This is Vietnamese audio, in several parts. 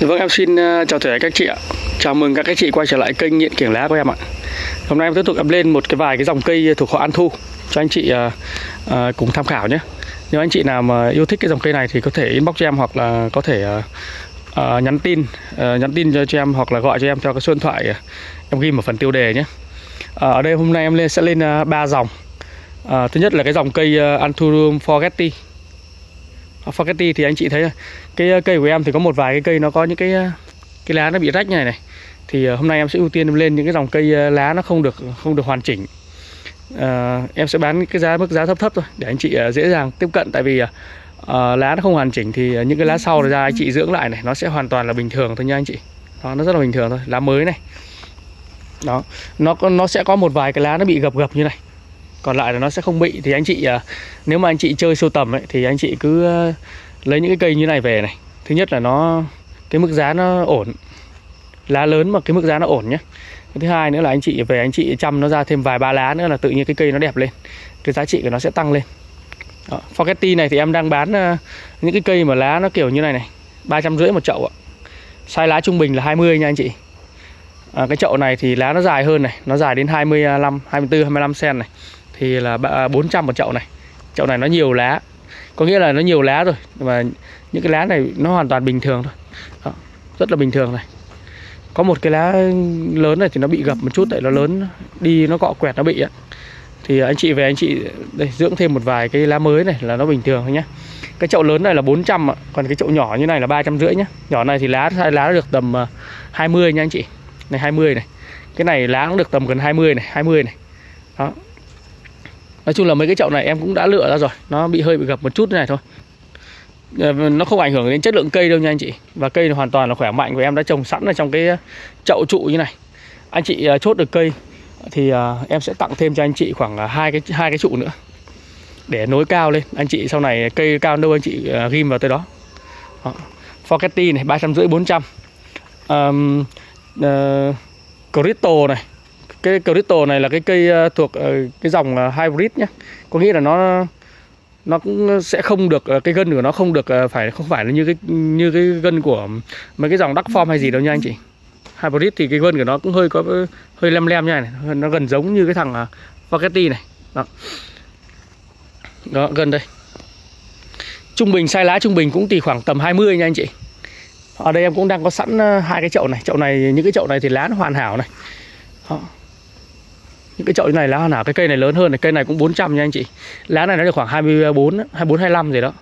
Vâng em xin ờ, chào tất cả các chị ạ. Chào mừng các chị quay trở lại kênh nghiện kiểng lá của em ạ. Hôm nay em tiếp tục up lên một cái vài cái dòng cây thuộc họ An Thu Cho anh chị uh, cùng tham khảo nhé. Nếu anh chị nào mà yêu thích cái dòng cây này thì có thể inbox cho em hoặc là có thể uh, nhắn tin uh, Nhắn tin cho, cho em hoặc là gọi cho em theo cái số điện thoại uh, em ghi ở phần tiêu đề nhé. Uh, Ở đây hôm nay em lên sẽ lên uh, 3 dòng. Uh, Thứ nhất là cái dòng cây uh, Anthurium Forgetti À, Forgetti thì anh chị thấy cái ờ, cây của em thì có một vài cái cây nó có những cái ờ, cái lá nó bị rách như này này. Thì ờ, hôm nay em sẽ ưu tiên lên những cái dòng cây lá nó không được không được hoàn chỉnh. À, em sẽ bán cái giá mức giá thấp thấp thôi để anh chị dễ dàng tiếp cận tại vì à, lá nó không hoàn chỉnh thì những cái lá sau ra anh chị dưỡng lại này nó sẽ hoàn toàn là bình thường thôi nha anh chị. Đó, nó rất là bình thường thôi lá mới này. Đó nó nó sẽ có một vài cái lá nó bị gập gập như này còn lại là nó sẽ không bị. Thì anh chị à, nếu mà anh chị chơi sưu tầm ấy thì anh chị cứ à, lấy những cái cây như này về này. Thứ nhất là nó cái mức giá nó ổn. Lá lớn mà cái mức giá nó ổn nhé thứ hai nữa là anh chị về anh chị chăm nó ra thêm vài ba lá nữa là tự nhiên cái cây nó đẹp lên. Cái giá trị của nó sẽ tăng lên. Đó. Forgetti này thì em đang bán uh, những cái cây mà lá nó kiểu như này này ba trăm rưỡi một chậu ạ. Sai lá trung bình là 20 nha anh chị. À, cái chậu này thì lá nó dài hơn này nó dài đến 25 24 25 cm này thì là 400 à, một chậu này. Chậu này nó nhiều lá. Có nghĩa là nó nhiều lá rồi và những cái lá này nó hoàn toàn bình thường thôi. Đó, rất là bình thường này. Có một cái lá lớn này thì nó bị gập một chút tại nó lớn đi nó cọ quẹt nó bị á. Thì anh chị về anh chị đây dưỡng thêm một vài cái lá mới này là nó bình thường thôi nhé cái chậu lớn này là 400 ạ còn cái chậu nhỏ như này là ba trăm rưỡi nhá. Nhỏ này thì lá lá được tầm à, 20 nha anh chị. Này 20 này. Cái này lá cũng được tầm gần 20 này 20 này. Đó nói chung là mấy cái chậu này em cũng đã lựa ra rồi. Nó bị hơi bị gập một chút thế này thôi. Ờ, nó không ảnh hưởng đến chất lượng cây đâu nha anh chị. Và cây hoàn toàn là khỏe mạnh của em đã trồng sẵn ở trong cái ờ, chậu trụ như này. Anh chị ờ, chốt được cây thì em sẽ tặng thêm cho anh chị khoảng hai cái hai cái trụ nữa để nối cao lên. Anh chị sau này cây cao đâu anh chị ghim vào tới đó, đó. Forgetti này ba trăm rưỡi bốn trăm. Crystal này cái crystal này là cái cây ờ, thuộc ờ, cái dòng ờ, hybrid nhé có nghĩa là nó nó cũng sẽ không được cái gân của nó không được phải không phải là như cái như cái gân của mấy cái dòng đắc form hay gì đâu nha anh chị. Hybrid thì cái gân của nó cũng hơi có hơi lem lem như này, này. nó gần giống như cái thằng Forgetti này. Đó. Đó gần đây. Trung bình sai lá trung bình cũng tỷ khoảng tầm 20 nha anh chị. Ở đây em cũng đang có sẵn hai cái chậu này. Chậu này những cái chậu này thì lá nó hoàn hảo này. Đó những cái chậu như này lá nào cái cây này lớn hơn này cây này cũng 400 nha anh chị. Lá này nó được khoảng 24 24 25 gì đó.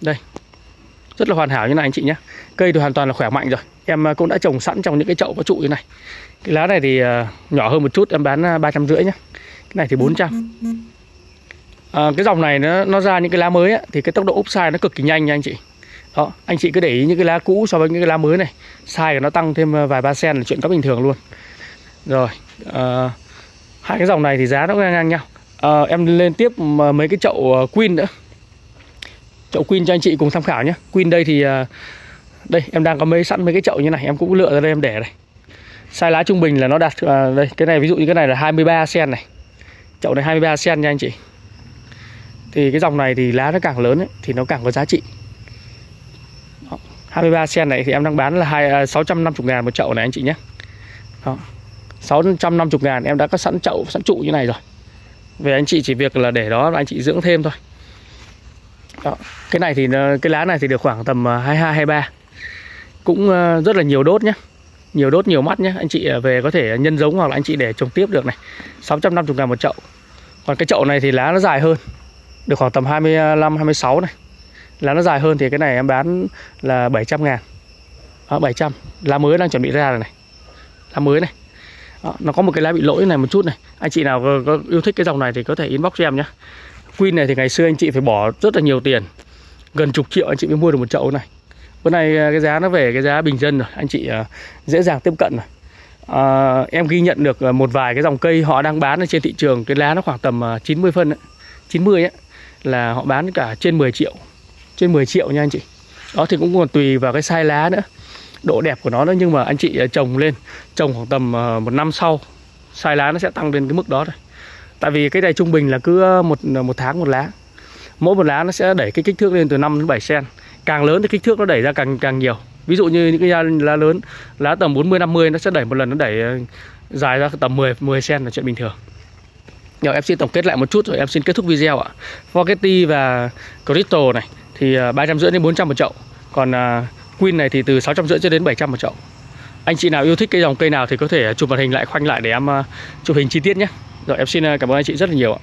Đây. Rất là hoàn hảo như này anh chị nhé. Cây thì hoàn toàn là khỏe mạnh rồi. Em à, cũng đã trồng sẵn trong những cái chậu có trụ như này. Cái lá này thì à, nhỏ hơn một chút em bán à, ba trăm rưỡi nhé. cái này thì 400 à, cái dòng này nó nó ra những cái lá mới á, thì cái tốc độ úp sai nó cực kỳ nhanh nha anh chị. Đó anh chị cứ để ý những cái lá cũ so với những cái lá mới này. Sai của nó tăng thêm à, vài ba sen là chuyện rất bình thường luôn. Rồi à, hai cái dòng này thì giá nó ngang ngang nhau. À, em lên tiếp mấy cái chậu ờ, Queen nữa. Chậu Queen cho anh chị cùng tham khảo nhé. Queen đây thì ờ, đây em đang có mấy sẵn mấy cái chậu như này em cũng lựa ra đây em để này sai lá trung bình là nó đạt à, đây cái này ví dụ như cái này là 23 sen này. Chậu này 23 sen nha anh chị. Thì cái dòng này thì lá nó càng lớn ấy, thì nó càng có giá trị. 23 sen này thì em đang bán là hai 650 ngàn một chậu này anh chị nhé. Đó. 650 ngàn em đã có sẵn chậu sẵn trụ như này rồi. Về anh chị chỉ việc là để đó anh chị dưỡng thêm thôi. Đó. cái này thì ờ, cái lá này thì được khoảng tầm ờ, 22 23 cũng ờ, rất là nhiều đốt nhé nhiều đốt nhiều mắt nhé anh chị về có thể nhân giống hoặc là anh chị để trồng tiếp được này. 650 ngàn một chậu. Còn cái chậu này thì lá nó dài hơn. Được khoảng tầm 25 26 này. Lá nó dài hơn thì cái này em bán là 700 ngàn. Đó, 700 lá mới đang chuẩn bị ra rồi này. Lá mới này đó, nó có một cái lá bị lỗi này một chút này. Anh chị nào có, có yêu thích cái dòng này thì có thể inbox cho em nhé. Queen này thì ngày xưa anh chị phải bỏ rất là nhiều tiền. Gần chục triệu anh chị mới mua được một chậu này. Bữa nay à, cái giá nó về cái giá bình dân rồi. Anh chị uh, dễ dàng tiếp cận rồi. À, em ghi nhận được à, một vài cái dòng cây họ đang bán ở trên thị trường. Cái lá nó khoảng tầm 90 phân ấy, 90 ấy là họ bán cả trên 10 triệu. Trên 10 triệu nha anh chị. Đó thì cũng còn tùy vào cái size lá nữa độ đẹp của nó nữa nhưng mà anh chị à, trồng lên trồng khoảng tầm à, một năm sau sai lá nó sẽ tăng lên cái mức đó thôi. Tại vì cái này trung bình là cứ à, một một tháng một lá. Mỗi một lá nó sẽ đẩy cái kích thước lên từ 5 đến 7 cm càng lớn thì kích thước nó đẩy ra càng càng nhiều. Ví dụ như những cái lá lớn lá tầm 40 50 nó sẽ đẩy một lần nó đẩy dài ra tầm 10 10 cm là chuyện bình thường. Rồi em xin tổng kết lại một chút rồi em xin kết thúc video ạ. Forgetti và Crystal này thì 350 đến 400 một chậu. Còn uh, Queen này thì từ 650 cho đến 700 một chậu. Anh chị nào yêu thích cái dòng cây nào thì có thể chụp màn hình lại, khoanh lại để em à, chụp hình chi tiết nhé. Rồi, em xin à, cảm ơn anh chị rất là nhiều ạ.